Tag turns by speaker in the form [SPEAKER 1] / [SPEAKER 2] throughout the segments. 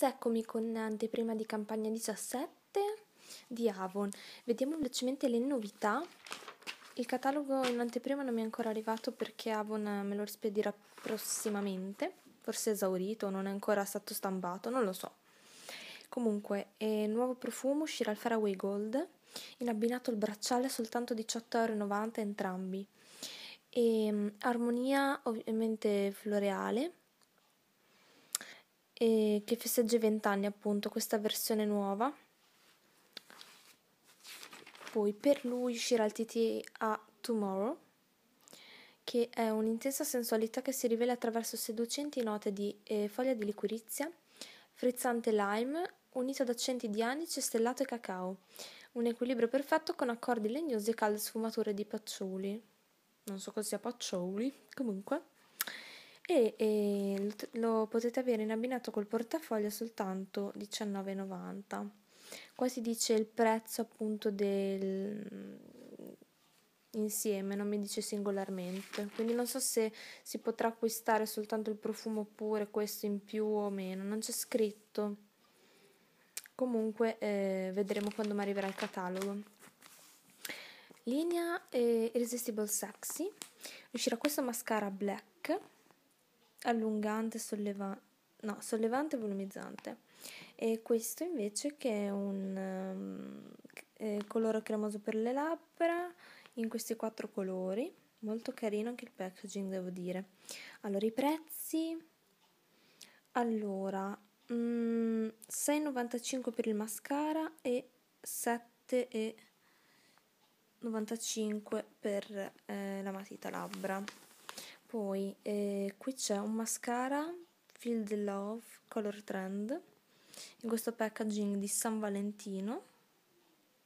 [SPEAKER 1] ragazze, eccomi con anteprima di campagna 17 di Avon. Vediamo velocemente le novità. Il catalogo in anteprima non mi è ancora arrivato perché Avon me lo rispedirà prossimamente, forse è esaurito, non è ancora stato stampato, non lo so. Comunque, eh, nuovo profumo uscirà il Faraway Gold, in abbinato il bracciale soltanto 18,90€ entrambi. E, um, armonia ovviamente floreale, e che festeggia i vent'anni appunto questa versione nuova. Poi per lui uscirà il TTA Tomorrow, che è un'intensa sensualità che si rivela attraverso seducenti note di eh, foglia di liquirizia, frizzante lime, unito ad accenti di anice, stellato e cacao. Un equilibrio perfetto con accordi legnosi e calde sfumature di paccioli. Non so cosa sia paccioli, comunque e, e lo potete avere in abbinato col portafoglio soltanto 19,90. Qua si dice il prezzo appunto del insieme, non mi dice singolarmente, quindi non so se si potrà acquistare soltanto il profumo oppure questo in più o meno, non c'è scritto. Comunque eh, vedremo quando mi arriverà il catalogo. Linea eh, Irresistible Sexy, uscirà questo mascara black allungante, solleva- no, sollevante e volumizzante. E questo invece che è un um, eh, colore cremoso per le labbra in questi quattro colori. Molto carino anche il packaging, devo dire. Allora, i prezzi. Allora, mm, 6,95 per il mascara e 7,95 per eh, la matita labbra. Poi eh, qui c'è un mascara Feel the Love Color Trend in questo packaging di San Valentino,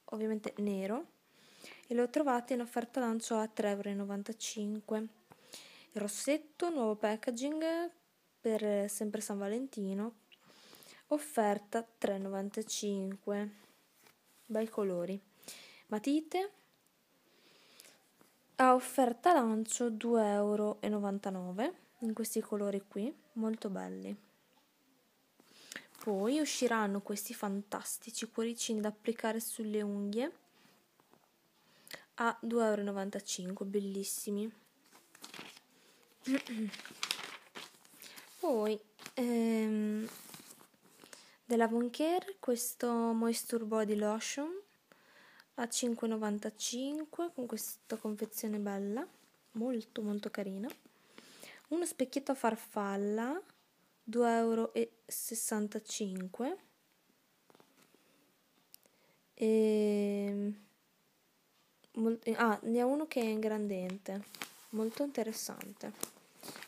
[SPEAKER 1] ovviamente nero, e lo trovate in offerta lancio a 3,95€. Il rossetto, nuovo packaging per sempre San Valentino, offerta 3,95€. Bei colori. Matite a offerta lancio 2,99€ in questi colori qui, molto belli. Poi usciranno questi fantastici cuoricini da applicare sulle unghie a 2,95€, bellissimi. Poi ehm, della Care questo Moisture Body Lotion a 5,95 con questa confezione bella, molto molto carina. Uno specchietto a farfalla, 2,65 euro. E... Ah, ne ha uno che è ingrandente, molto interessante.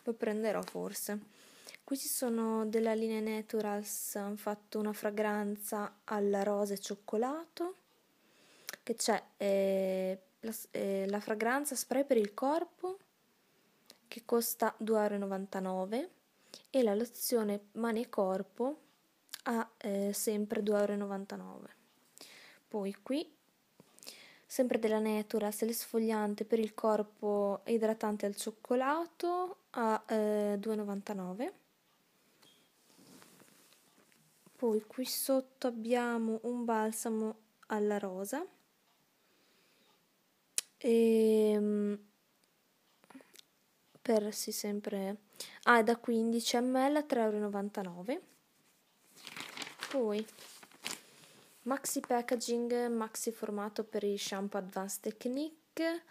[SPEAKER 1] Lo prenderò forse. Qui ci sono della linea Naturals, hanno fatto una fragranza alla rosa e cioccolato che c'è eh, la, eh, la, fragranza spray per il corpo che costa 2,99€ e la lozione mani e corpo a eh, sempre 2,99€. Poi qui sempre della Natural, le sfogliante per il corpo idratante al cioccolato a eh, 2,99. Poi qui sotto abbiamo un balsamo alla rosa e ehm, per sì sempre ah, è da 15 ml a 3,99 poi maxi packaging maxi formato per il shampoo advanced technique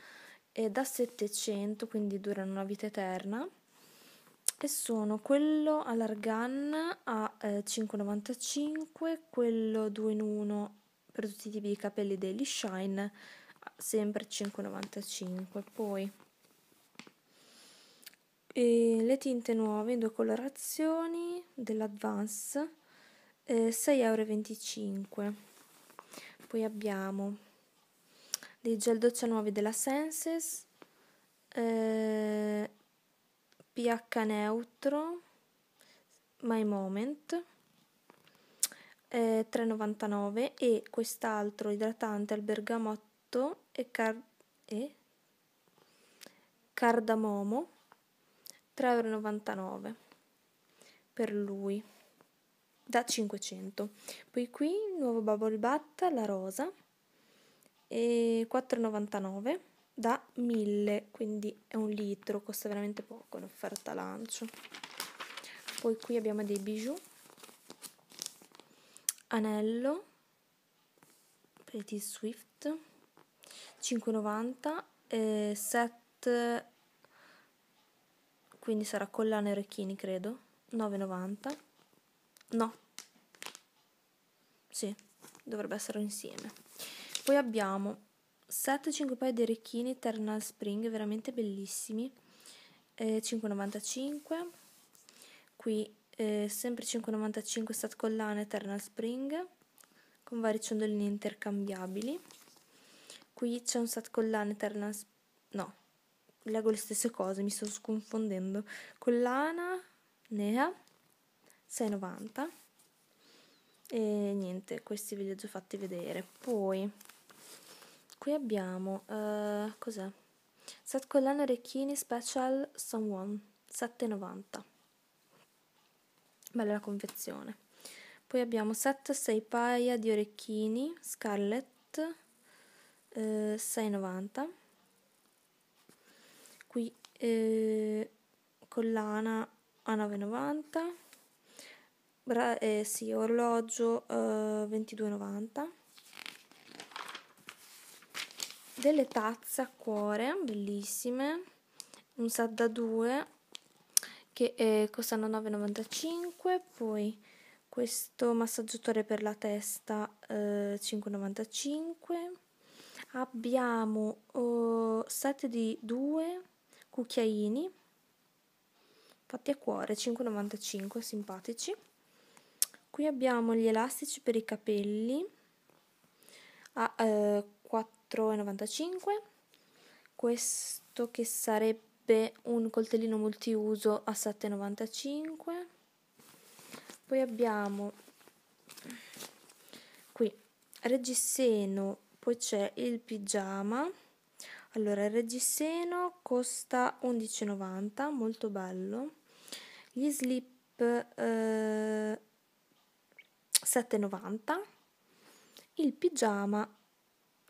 [SPEAKER 1] è da 700 quindi durano una vita eterna. E sono quello all'argan a eh, 5,95 quello 2 in 1 per tutti i tipi di capelli Daily Shine sempre 5,95 poi. E le tinte nuove in due colorazioni dell'Advance eh, 6,25 euro poi abbiamo dei gel doccia nuovi della Senses eh, pH neutro My Moment eh, 3,99 e quest'altro idratante al bergamotto frutto e, car- e? Cardamomo 3,99 euro per lui da 500 poi qui nuovo bubble butt la rosa e 4,99 da 1000 quindi è un litro costa veramente poco in offerta lancio. Poi qui abbiamo dei bijou anello Pretty Swift 5,90 eh, set quindi sarà collana e orecchini credo 9,90 no. Sì dovrebbe essere insieme. Poi abbiamo 7-5 paio di orecchini Eternal Spring veramente bellissimi. Eh, 5,95 qui eh, sempre 5,95 stat collana Eternal Spring con vari ciondolini intercambiabili qui c'è un set collana Eternal Spring no leggo le stesse cose mi sto confondendo collana nea 6,90 e niente questi ve li ho già fatti vedere. Poi qui abbiamo uh, cos'è? Set collana orecchini special someone 7,90 bella la confezione. Poi abbiamo 7-6 paia di orecchini Scarlett eh, 6,90 qui eh, collana a 9,90 Bra- eh, sì, orologio eh, 22,90 delle tazze a cuore bellissime. Un set da 2 che eh, costano 9,95 poi questo massaggiatore per la testa eh, 5,95 abbiamo oh, set di due cucchiaini fatti a cuore 5,95 simpatici. Qui abbiamo gli elastici per i capelli a eh, 4,95 questo che sarebbe un coltellino multiuso a 7,95 poi abbiamo qui reggiseno poi c'è il pigiama. Allora il reggiseno costa 11,90 molto bello. Gli slip eh, 7,90 il pigiama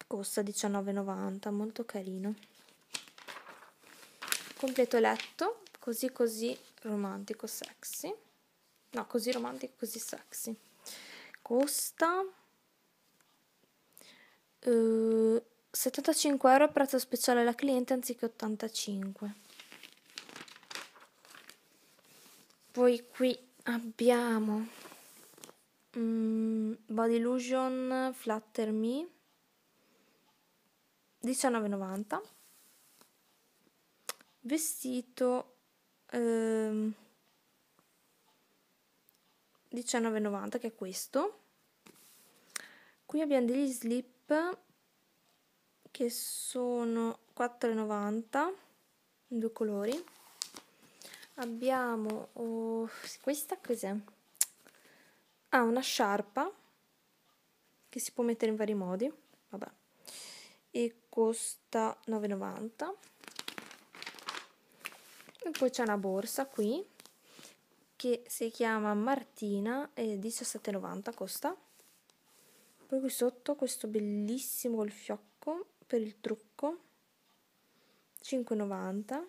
[SPEAKER 1] costa 19,90 molto carino. Completo letto così così romantico sexy. No così romantico così sexy. Costa uh, 75 euro prezzo speciale alla cliente anziché 85 poi qui abbiamo um, Body Illusion Flatter Me 19,90 vestito ehm, 19,90 che è questo. Qui abbiamo degli slip che sono 4,90 in due colori abbiamo oh, questa cos'è? ah una sciarpa che si può mettere in vari modi vabbè e costa 9,90 e poi c'è una borsa qui che si chiama Martina e 17,90 costa poi qui sotto questo bellissimo col fiocco per il trucco 5,90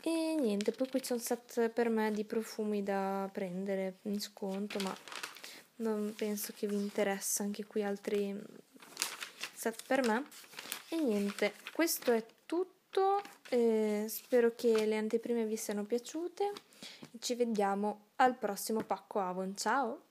[SPEAKER 1] e niente poi qui c'è un set per me di profumi da prendere in sconto ma non penso che vi interessa anche qui altri set per me. E niente questo è tutto eh, spero che le anteprime vi siano piaciute. Ci vediamo al prossimo pacco Avon. Ciao